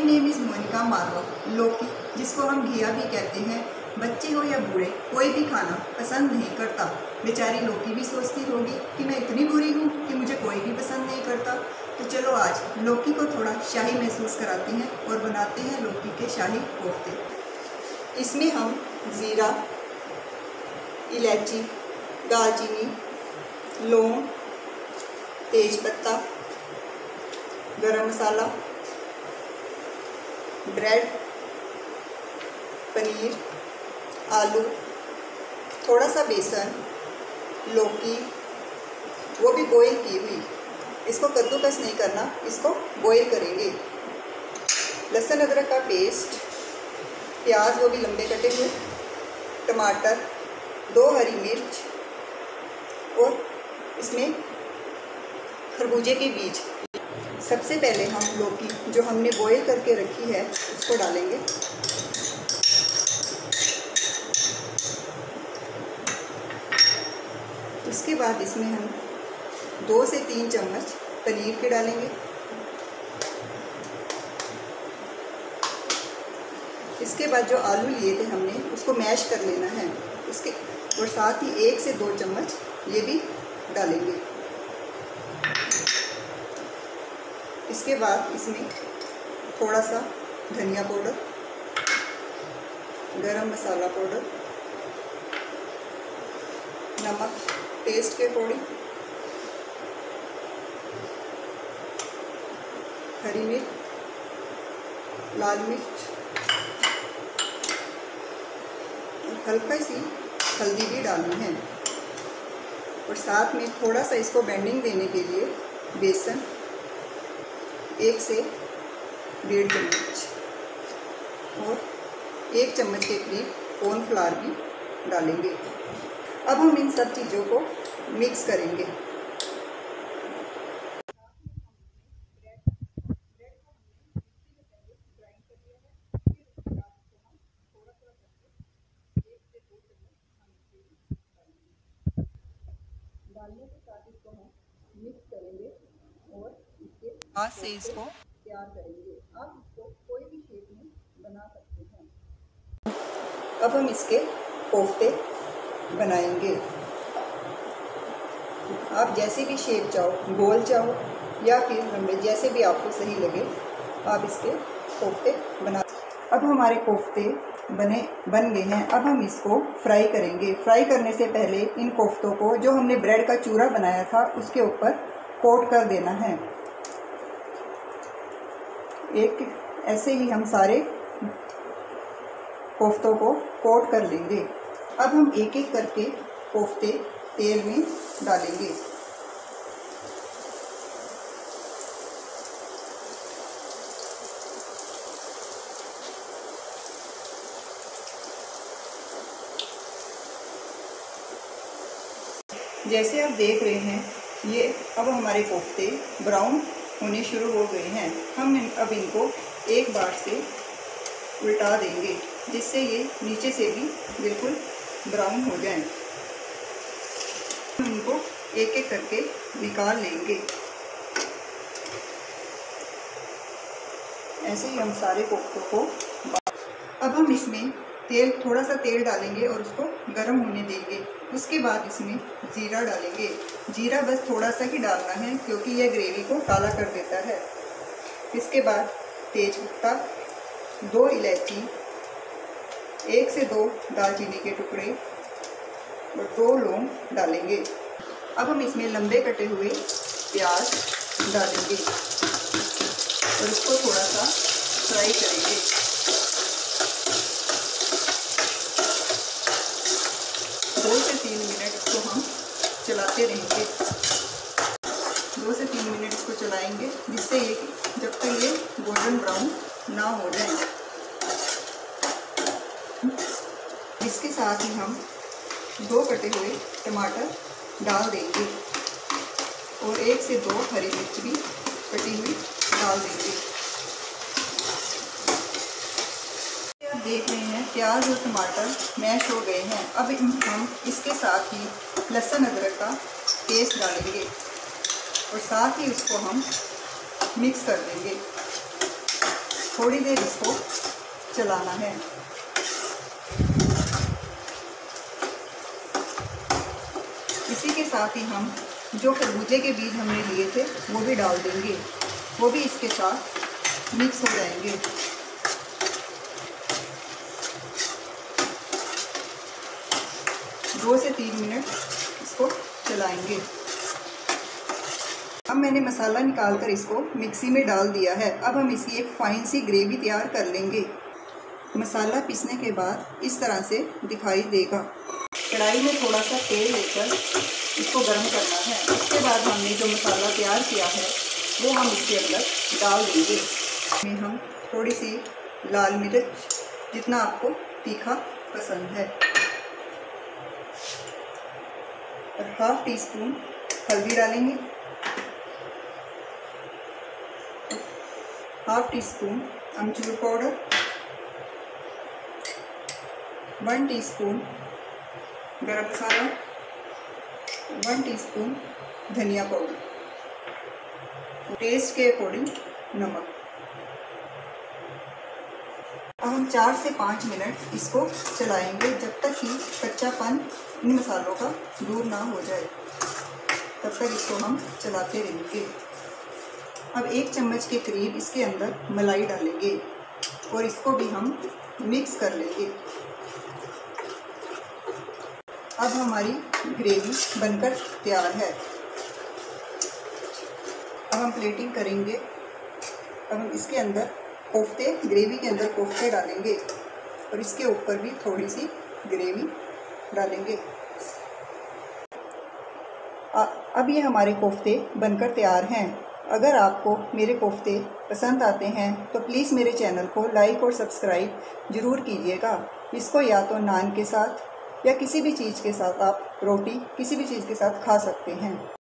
मेरी name is Monika मारवा लौकी, जिसको हम घिया भी कहते हैं, बच्चे हो या बूढ़े, कोई भी खाना पसंद नहीं करता। बेचारी लौकी भी सोचती होगी कि मैं इतनी बुरी हूँ कि मुझे कोई भी पसंद नहीं करता। तो चलो आज लौकी को थोड़ा शाही महसूस कराते हैं और बनाते हैं लौकी के शाही कोफ्ते। इसमें हम ज़ीरा, इलायची, दालचीनी, लौंग, तेज़पत्ता, गरम मसाला ब्रेड, पनीर, आलू, थोड़ा सा बेसन, लौकी, वो भी बॉईल की हुई। इसको कद्दूकस नहीं करना, इसको बॉईल करेंगे। लहसुन अदरक का पेस्ट प्याज वो भी लंबे कटे हुए, टमाटर, दो हरी मिर्च, और इसमें खरबूजे के बीज। सबसे पहले हम लौकी, जो हमने बॉईल करके रखी है, उसको डालेंगे। उसके बाद इसमें हम दो से तीन चम्मच पनीर के डालेंगे। इसके बाद जो आलू लिए थे हमने, उसको मैश कर लेना है। उसके और साथ ही एक से दो चम्मच ये भी डालेंगे। इसके बाद इसमें थोड़ा सा धनिया पाउडर, गरम मसाला पाउडर, नमक टेस्ट के अकॉर्डिंग, हरी मिर्च, लाल मिर्च हल्का सी हल्दी भी डालनी है। और साथ में थोड़ा सा इसको बेंडिंग देने के लिए बेसन एक से डेढ़ चम्मच। और एक चम्मच के करीब कॉर्नफ्लावर भी डालेंगे। अब हम इन सब चीज़ों को मिक्स करेंगे। डालने के साथ इसको हम मिक्स करेंगे और हाथ से इसको तैयार करेंगे। आप इसको कोई भी शेप में बना सकते हैं। अब हम इसके कोफ्ते बनाएँगे। आप जैसे भी शेप चाहो, गोल चाहो, या फिर लंबे जैसे भी आपको सही लगे, आप इसके कोफ्ते बना अब हमारे कोफ्ते बने, बन गए हैं। अब हम इसको फ्राई करेंगे। फ्राई करने से पहले इन कोफ्तों को, जो हमने ब्रेड का चूरा बनाया था, उसके ऊपर कोट कर देना है। एक ऐसे ही हम सारे कोफ्तों को कोट कर लेंगे। अब हम एक एक करके कोफ्ते तेल में डालेंगे। जैसे आप देख रहे हैं, ये अब हमारे कोफ्ते ब्राउन होने शुरू हो गए हैं। हम अब इनको एक बार से उल्टा देंगे, जिससे ये नीचे से भी बिल्कुल ब्राउन हो जाए। इनको एक एक करके निकाल लेंगे। ऐसे ही हम सारे कोफ्तों को अब हम इसमें तेल थोड़ा सा तेल डालेंगे और उसको गर्म होने देंगे। उसके बाद इसमें ज़ीरा डालेंगे। जीरा बस थोड़ा सा ही डालना है, क्योंकि यह ग्रेवी को काला कर देता है। इसके बाद तेज पत्ता दो इलायची, एक से दो दालचीनी के टुकड़े और दो लौंग डालेंगे। अब हम इसमें लंबे कटे हुए प्याज डालेंगे और इसको थोड़ा सा फ्राई करेंगे दो से तीन मिनट इसको हम चलाते रहेंगे दो से तीन मिनट इसको चलाएँगे, जिससे ये जब तक ये गोल्डन ब्राउन ना हो जाए। इसके साथ ही हम दो कटे हुए टमाटर डाल देंगे और एक से दो हरी मिर्च भी कटी हुई डाल देंगे। आप देख रहे हैं प्याज और टमाटर मैश हो गए हैं, अब हम इसके साथ ही लहसुन अदरक का पेस्ट डालेंगे और साथ ही उसको हम मिक्स कर देंगे। थोड़ी देर इसको चलाना है। इसी के साथ ही हम जो खरबूजे के बीज हमने लिए थे, वो भी डाल देंगे। वो भी इसके साथ मिक्स हो जाएँगे। दो से तीन मिनट चलाएँगे अब मैंने मसाला निकाल कर इसको मिक्सी में डाल दिया है। अब हम इसकी एक फाइन सी ग्रेवी तैयार कर लेंगे। मसाला पीसने के बाद इस तरह से दिखाई देगा। कढ़ाई में थोड़ा सा तेल लेकर इसको गर्म करना है। उसके बाद हमने जो मसाला तैयार किया है, वो हम इसके अंदर डाल देंगे। इसमें हम थोड़ी सी लाल मिर्च, जितना आपको तीखा पसंद है। और हाफ़ टी स्पून हल्दी डालेंगे हाफ़ टी स्पून अमचूर powder one teaspoon garam masala one teaspoon धनिया पाउडर टेस्ट के अकॉर्डिंग नमक। अब हम चार से पाँच मिनट इसको चलाएँगे जब तक कि कच्चापन इन मसालों का दूर ना हो जाए। तब तक इसको हम चलाते रहेंगे। अब एक चम्मच के करीब इसके अंदर मलाई डालेंगे और इसको भी हम मिक्स कर लेंगे। अब हमारी ग्रेवी बनकर तैयार है। अब हम प्लेटिंग करेंगे। अब हम इसके अंदर कोफ्ते ग्रेवी के अंदर कोफ्ते डालेंगे और इसके ऊपर भी थोड़ी सी ग्रेवी डालेंगे। आ, अब ये हमारे कोफ्ते बनकर तैयार हैं। अगर आपको मेरे कोफ्ते पसंद आते हैं तो प्लीज़ मेरे चैनल को लाइक और सब्सक्राइब ज़रूर कीजिएगा। इसको या तो नान के साथ या किसी भी चीज़ के साथ आप रोटी किसी भी चीज़ के साथ खा सकते हैं।